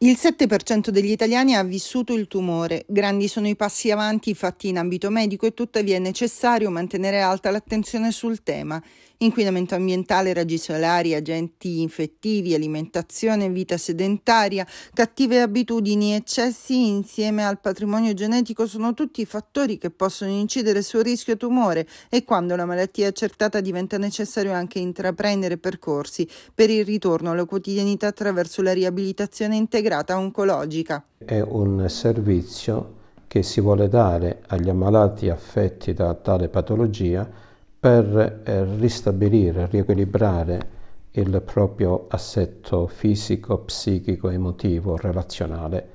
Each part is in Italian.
Il 7% degli italiani ha vissuto il tumore. Grandi sono i passi avanti fatti in ambito medico e tuttavia è necessario mantenere alta l'attenzione sul tema. Inquinamento ambientale, raggi solari, agenti infettivi, alimentazione, vita sedentaria, cattive abitudini, eccessi insieme al patrimonio genetico sono tutti fattori che possono incidere sul rischio tumore e quando la malattia è accertata diventa necessario anche intraprendere percorsi per il ritorno alla quotidianità attraverso la riabilitazione integrata oncologica. È un servizio che si vuole dare agli ammalati affetti da tale patologia per eh, ristabilire, riequilibrare il proprio assetto fisico, psichico, emotivo, relazionale,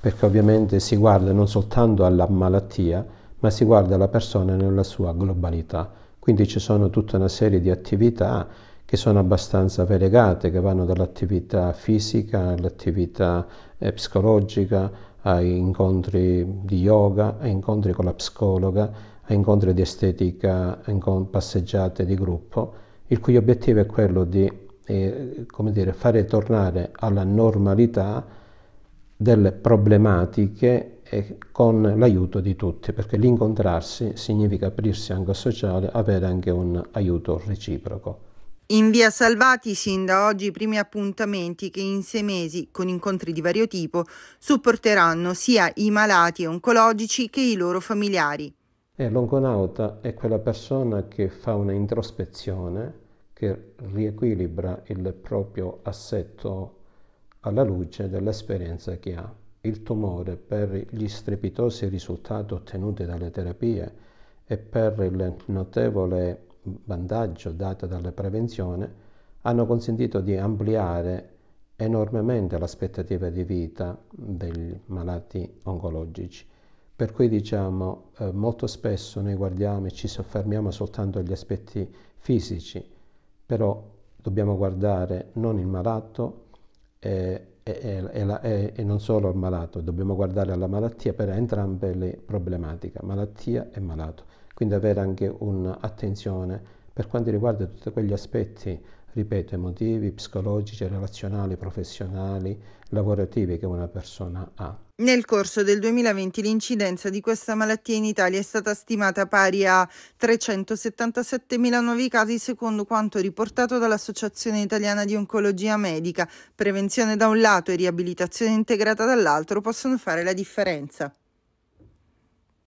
perché ovviamente si guarda non soltanto alla malattia, ma si guarda la persona nella sua globalità. Quindi ci sono tutta una serie di attività che sono abbastanza variegate, che vanno dall'attività fisica all'attività eh, psicologica, ai incontri di yoga, ai incontri con la psicologa, a incontri di estetica, a passeggiate di gruppo, il cui obiettivo è quello di eh, dire, fare tornare alla normalità delle problematiche eh, con l'aiuto di tutti, perché l'incontrarsi significa aprirsi anche al sociale, avere anche un aiuto reciproco. In via Salvati sin da oggi i primi appuntamenti che in sei mesi, con incontri di vario tipo, supporteranno sia i malati oncologici che i loro familiari. E l'onconauta è quella persona che fa una introspezione, che riequilibra il proprio assetto alla luce dell'esperienza che ha. Il tumore, per gli strepitosi risultati ottenuti dalle terapie e per il notevole vantaggio dato dalla prevenzione, hanno consentito di ampliare enormemente l'aspettativa di vita dei malati oncologici. Per cui diciamo, eh, molto spesso noi guardiamo e ci soffermiamo soltanto agli aspetti fisici, però dobbiamo guardare non il malato eh, e, e, e, non solo il malato, dobbiamo guardare alla malattia per entrambe le problematiche, malattia e malato. Quindi avere anche un'attenzione per quanto riguarda tutti quegli aspetti, ripeto, emotivi, psicologici, relazionali, professionali, lavorativi che una persona ha. Nel corso del 2020 l'incidenza di questa malattia in Italia è stata stimata pari a 377.000 nuovi casi secondo quanto riportato dall'Associazione Italiana di Oncologia Medica. Prevenzione da un lato e riabilitazione integrata dall'altro possono fare la differenza.